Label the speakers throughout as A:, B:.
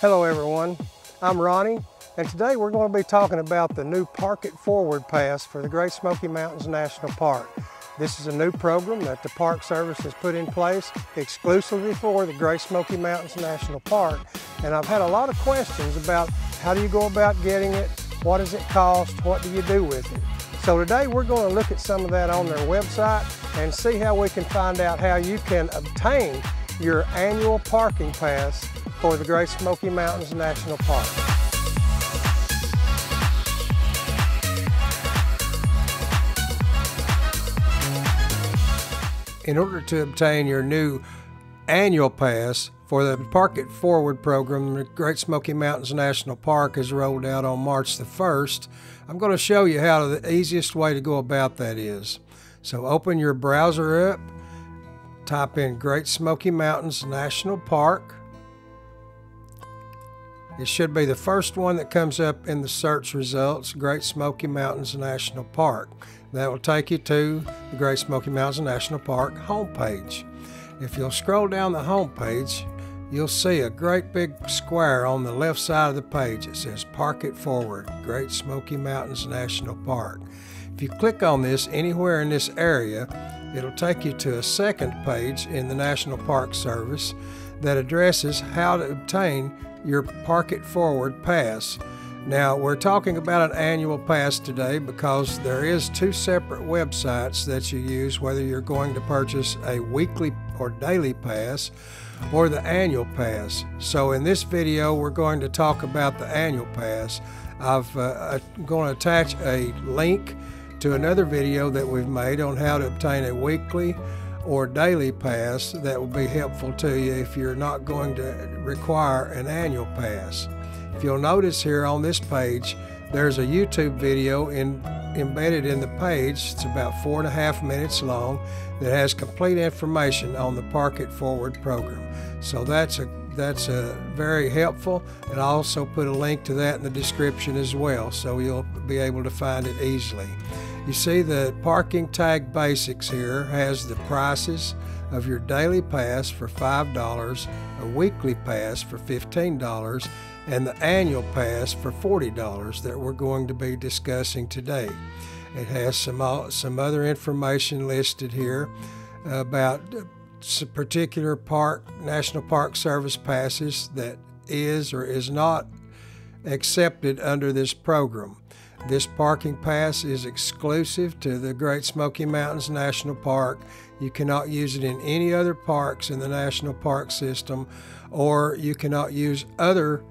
A: Hello everyone, I'm Ronnie and today we're going to be talking about the new Park It Forward Pass for the Great Smoky Mountains National Park. This is a new program that the Park Service has put in place exclusively for the Great Smoky Mountains National Park and I've had a lot of questions about how do you go about getting it, what does it cost, what do you do with it. So today we're going to look at some of that on their website and see how we can find out how you can obtain your annual parking pass for the Great Smoky Mountains National Park. In order to obtain your new annual pass for the Park It Forward program, the Great Smoky Mountains National Park is rolled out on March the 1st. I'm going to show you how the easiest way to go about that is. So open your browser up, type in Great Smoky Mountains National Park. It should be the first one that comes up in the search results, Great Smoky Mountains National Park. That will take you to the Great Smoky Mountains National Park homepage. If you'll scroll down the homepage, you'll see a great big square on the left side of the page. It says Park It Forward, Great Smoky Mountains National Park. If you click on this anywhere in this area, it'll take you to a second page in the National Park Service that addresses how to obtain your Park It Forward pass. Now, we're talking about an annual pass today because there is two separate websites that you use whether you're going to purchase a weekly or daily pass or the annual pass. So in this video, we're going to talk about the annual pass. I've uh, I'm going to attach a link to another video that we've made on how to obtain a weekly or daily pass that will be helpful to you if you're not going to require an annual pass. If you'll notice here on this page, there's a YouTube video in, embedded in the page. It's about four and a half minutes long that has complete information on the Park It Forward program. So that's a that's a very helpful and I also put a link to that in the description as well so you'll be able to find it easily. You see the parking tag basics here has the prices of your daily pass for $5, a weekly pass for $15, and the annual pass for $40 that we're going to be discussing today. It has some, some other information listed here about particular park, National Park Service passes that is or is not accepted under this program. This parking pass is exclusive to the Great Smoky Mountains National Park. You cannot use it in any other parks in the National Park system, or you cannot use other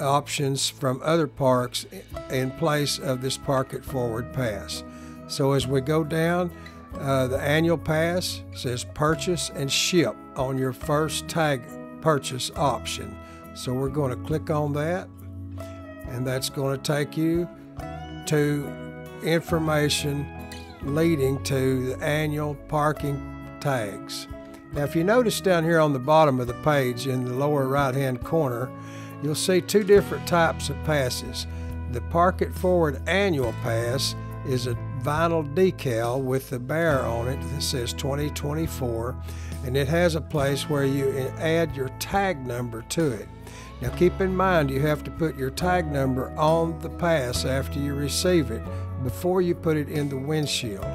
A: options from other parks in place of this Park It Forward pass. So as we go down, uh, the annual pass says purchase and ship on your first tag purchase option. So we're going to click on that, and that's going to take you to information leading to the annual parking tags. Now, if you notice down here on the bottom of the page in the lower right hand corner, you'll see two different types of passes. The Park It Forward Annual Pass is a vinyl decal with the bear on it that says 2024, and it has a place where you add your tag number to it. Now keep in mind you have to put your tag number on the pass after you receive it before you put it in the windshield.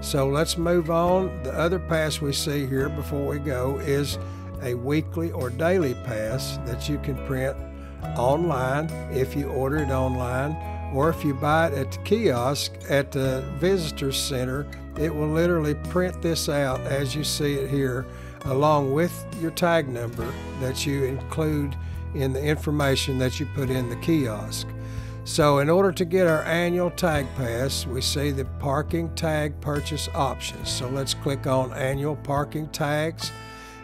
A: So let's move on. The other pass we see here before we go is a weekly or daily pass that you can print online if you order it online or if you buy it at the kiosk at the visitor center it will literally print this out as you see it here along with your tag number that you include in the information that you put in the kiosk. So in order to get our annual tag pass, we see the parking tag purchase options. So let's click on annual parking tags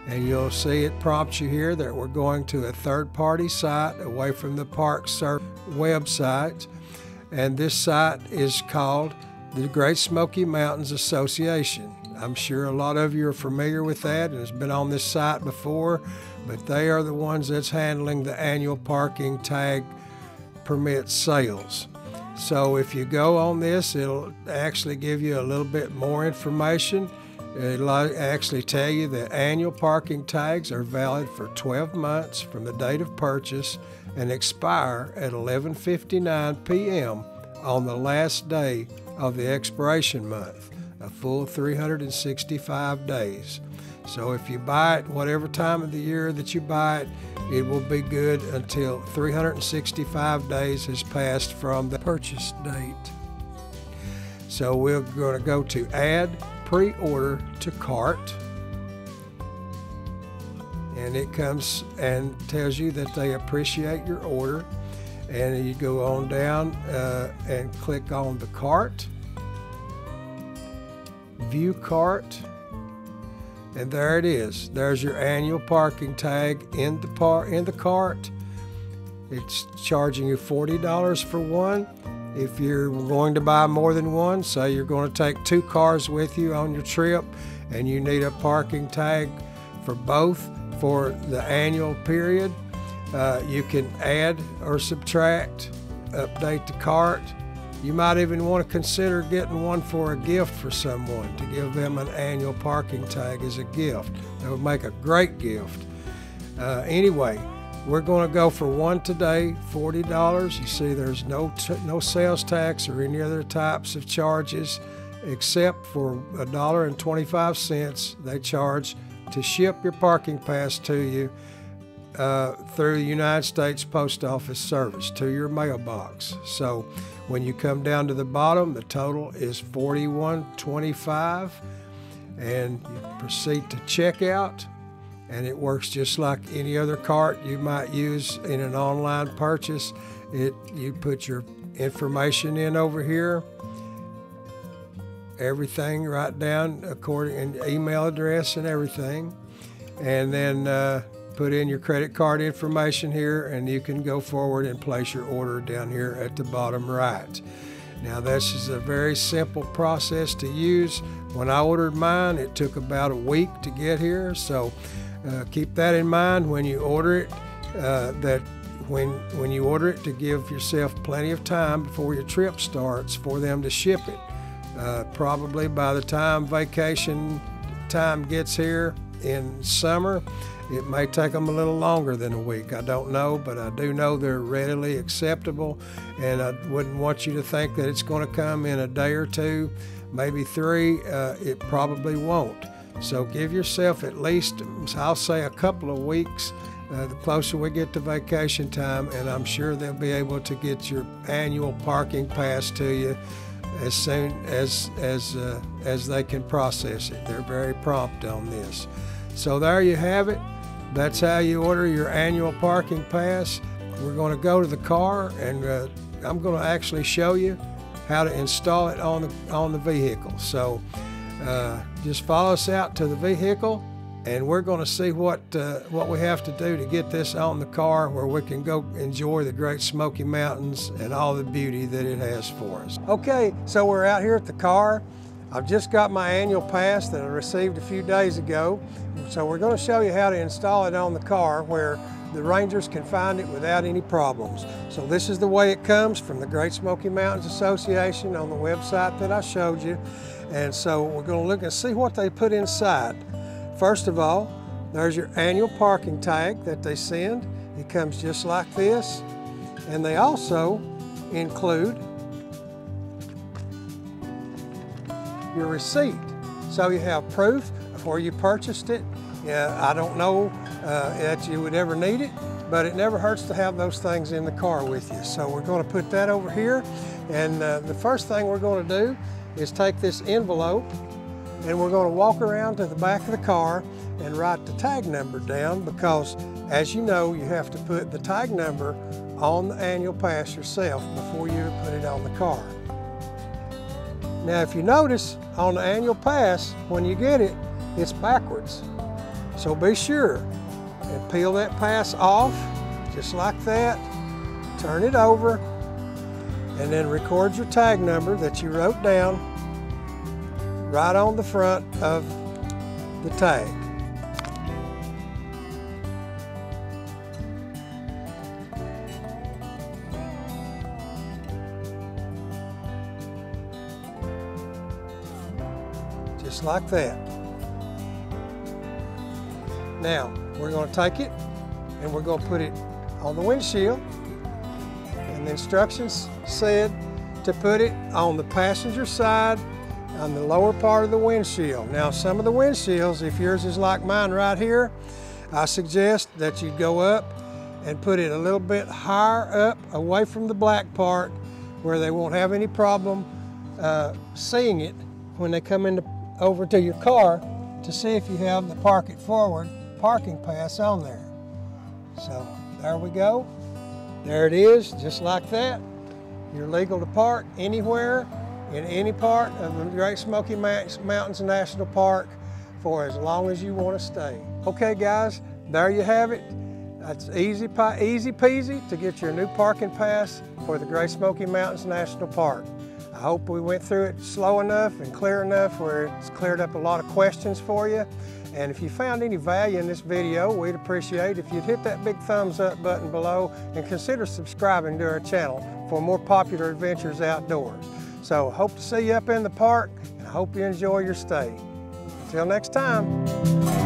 A: and you'll see it prompts you here that we're going to a third-party site away from the Park Service website. And this site is called the Great Smoky Mountains Association. I'm sure a lot of you are familiar with that and has been on this site before but they are the ones that's handling the annual parking tag permit sales. So if you go on this, it'll actually give you a little bit more information It'll actually tell you that annual parking tags are valid for 12 months from the date of purchase and expire at 11:59 p.m. on the last day of the expiration month, a full 365 days. So if you buy it whatever time of the year that you buy it, it will be good until 365 days has passed from the purchase date. So we're going to go to add pre-order to cart and it comes and tells you that they appreciate your order and you go on down uh, and click on the cart. View cart. And there it is. There's your annual parking tag in the par in the cart. It's charging you $40 for one. If you're going to buy more than one say you're going to take two cars with you on your trip and you need a parking tag for both for the annual period uh, you can add or subtract update the cart you might even want to consider getting one for a gift for someone to give them an annual parking tag as a gift. That would make a great gift. Uh, anyway, we're going to go for one today, $40. You see, there's no, no sales tax or any other types of charges except for $1.25 they charge to ship your parking pass to you uh, through the United States Post Office Service to your mailbox. So when you come down to the bottom, the total is 41.25 and you proceed to checkout and it works just like any other cart you might use in an online purchase. It you put your information in over here, everything right down according and email address and everything, and then uh, put in your credit card information here and you can go forward and place your order down here at the bottom right. Now this is a very simple process to use. When I ordered mine it took about a week to get here so uh, keep that in mind when you order it uh, that when when you order it to give yourself plenty of time before your trip starts for them to ship it. Uh, probably by the time vacation time gets here in summer it may take them a little longer than a week. I don't know, but I do know they're readily acceptable, and I wouldn't want you to think that it's going to come in a day or two, maybe three. Uh, it probably won't. So give yourself at least, I'll say, a couple of weeks. Uh, the closer we get to vacation time, and I'm sure they'll be able to get your annual parking pass to you as soon as as uh, as they can process it. They're very prompt on this. So there you have it. That's how you order your annual parking pass. We're going to go to the car and uh, I'm going to actually show you how to install it on the on the vehicle. So uh, just follow us out to the vehicle and we're going to see what uh, what we have to do to get this on the car where we can go enjoy the Great Smoky Mountains and all the beauty that it has for us. Okay, so we're out here at the car. I've just got my annual pass that I received a few days ago. So we're going to show you how to install it on the car where the rangers can find it without any problems. So this is the way it comes from the Great Smoky Mountains Association on the website that I showed you. And so we're going to look and see what they put inside. First of all, there's your annual parking tag that they send. It comes just like this. And they also include your receipt. So you have proof of where you purchased it. Yeah, I don't know uh, that you would ever need it, but it never hurts to have those things in the car with you. So we're going to put that over here. And uh, the first thing we're going to do is take this envelope and we're going to walk around to the back of the car and write the tag number down because as you know, you have to put the tag number on the annual pass yourself before you put it on the car. Now if you notice on the annual pass, when you get it, it's backwards. So be sure and peel that pass off, just like that, turn it over, and then record your tag number that you wrote down right on the front of the tag. Like that. Now, we're going to take it and we're going to put it on the windshield. And the instructions said to put it on the passenger side on the lower part of the windshield. Now, some of the windshields, if yours is like mine right here, I suggest that you go up and put it a little bit higher up away from the black part where they won't have any problem uh, seeing it when they come into, over to your car to see if you have the park it forward parking pass on there. So there we go. There it is, just like that. You're legal to park anywhere in any part of the Great Smoky Mountains National Park for as long as you want to stay. Okay guys, there you have it. That's easy, easy peasy to get your new parking pass for the Great Smoky Mountains National Park. I hope we went through it slow enough and clear enough where it's cleared up a lot of questions for you. And if you found any value in this video, we'd appreciate if you'd hit that big thumbs up button below and consider subscribing to our channel for more popular adventures outdoors. So hope to see you up in the park and I hope you enjoy your stay. Until next time.